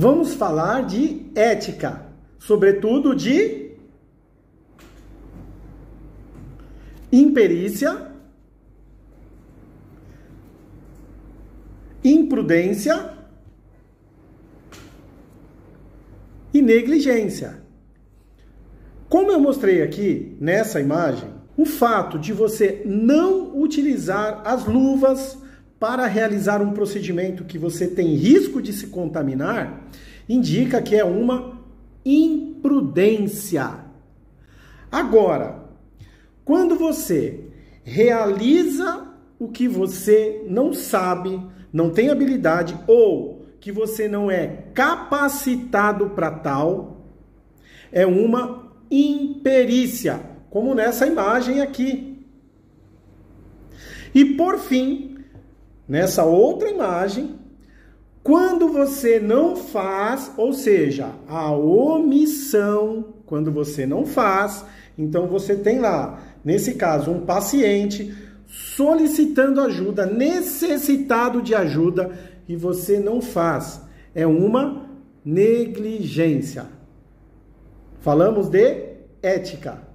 Vamos falar de ética, sobretudo de imperícia, imprudência e negligência. Como eu mostrei aqui nessa imagem, o fato de você não utilizar as luvas para realizar um procedimento que você tem risco de se contaminar indica que é uma imprudência. Agora, quando você realiza o que você não sabe, não tem habilidade ou que você não é capacitado para tal, é uma imperícia, como nessa imagem aqui. E por fim, nessa outra imagem, quando você não faz, ou seja, a omissão, quando você não faz, então você tem lá, nesse caso, um paciente solicitando ajuda, necessitado de ajuda e você não faz. É uma negligência. Falamos de ética.